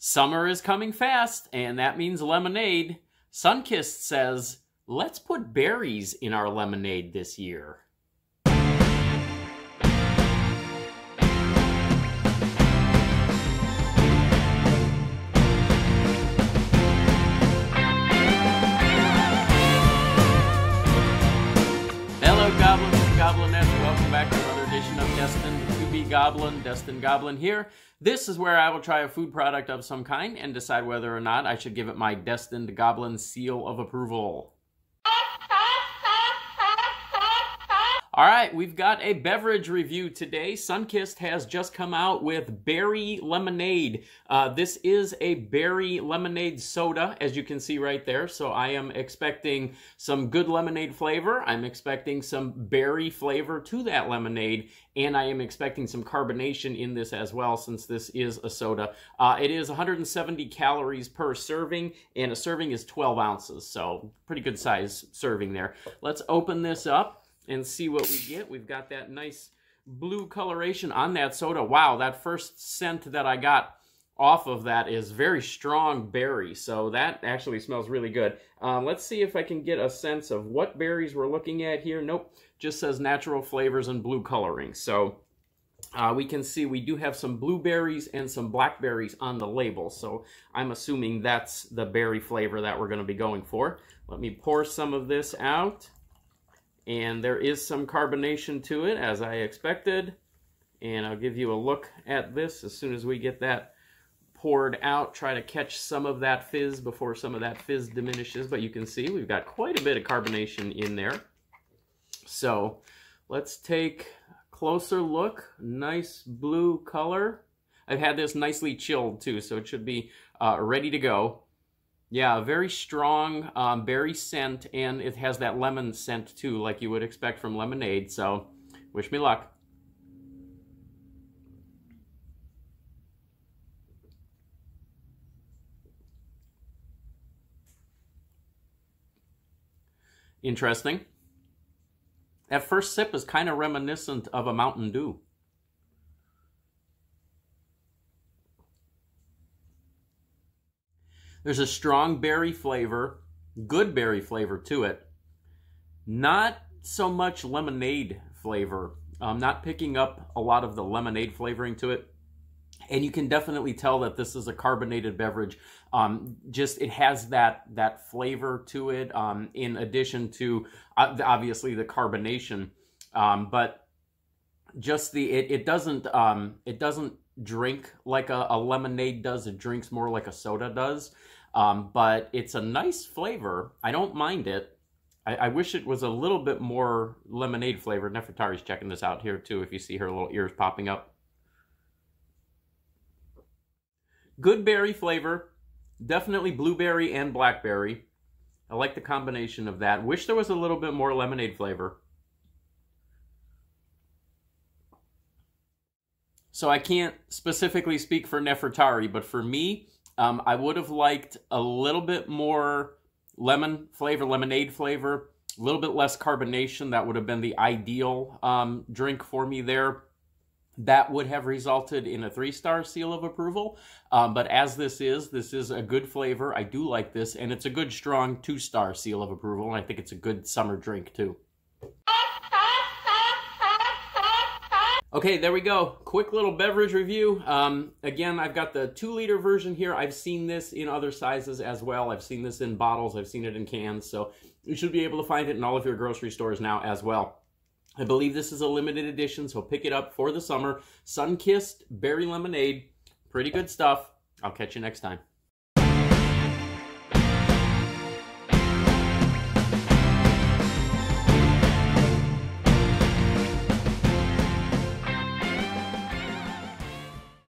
Summer is coming fast, and that means lemonade. Sunkist says, let's put berries in our lemonade this year. Hello, Goblins and Goblinettes. Welcome back to another edition of Destined Goblin. Destined Goblin here. This is where I will try a food product of some kind and decide whether or not I should give it my Destined Goblin seal of approval. All right, we've got a beverage review today. Sunkist has just come out with berry lemonade. Uh, this is a berry lemonade soda, as you can see right there. So I am expecting some good lemonade flavor. I'm expecting some berry flavor to that lemonade, and I am expecting some carbonation in this as well, since this is a soda. Uh, it is 170 calories per serving, and a serving is 12 ounces, so pretty good size serving there. Let's open this up and see what we get. We've got that nice blue coloration on that soda. Wow, that first scent that I got off of that is very strong berry. So that actually smells really good. Um, let's see if I can get a sense of what berries we're looking at here. Nope, just says natural flavors and blue coloring. So uh, we can see we do have some blueberries and some blackberries on the label. So I'm assuming that's the berry flavor that we're going to be going for. Let me pour some of this out and there is some carbonation to it as I expected. And I'll give you a look at this as soon as we get that poured out. Try to catch some of that fizz before some of that fizz diminishes. But you can see we've got quite a bit of carbonation in there. So let's take a closer look. Nice blue color. I've had this nicely chilled too so it should be uh, ready to go yeah, very strong um, berry scent, and it has that lemon scent too, like you would expect from lemonade. So, wish me luck. Interesting. That first sip is kind of reminiscent of a Mountain Dew. There's a strong berry flavor, good berry flavor to it. Not so much lemonade flavor. I'm not picking up a lot of the lemonade flavoring to it. And you can definitely tell that this is a carbonated beverage. Um, just it has that that flavor to it. Um, in addition to uh, obviously the carbonation, um, but just the it, it doesn't um, it doesn't drink like a, a lemonade does. It drinks more like a soda does. Um, but it's a nice flavor. I don't mind it. I, I, wish it was a little bit more lemonade flavored. Nefertari's checking this out here too, if you see her little ears popping up. Good berry flavor. Definitely blueberry and blackberry. I like the combination of that. Wish there was a little bit more lemonade flavor. So I can't specifically speak for Nefertari, but for me, um, I would have liked a little bit more lemon flavor, lemonade flavor, a little bit less carbonation. That would have been the ideal um, drink for me there. That would have resulted in a three star seal of approval. Um, but as this is, this is a good flavor. I do like this, and it's a good, strong two star seal of approval. And I think it's a good summer drink, too. Okay, there we go. Quick little beverage review. Um, again, I've got the two liter version here. I've seen this in other sizes as well. I've seen this in bottles. I've seen it in cans. So you should be able to find it in all of your grocery stores now as well. I believe this is a limited edition, so pick it up for the summer. Sunkist Berry Lemonade. Pretty good stuff. I'll catch you next time.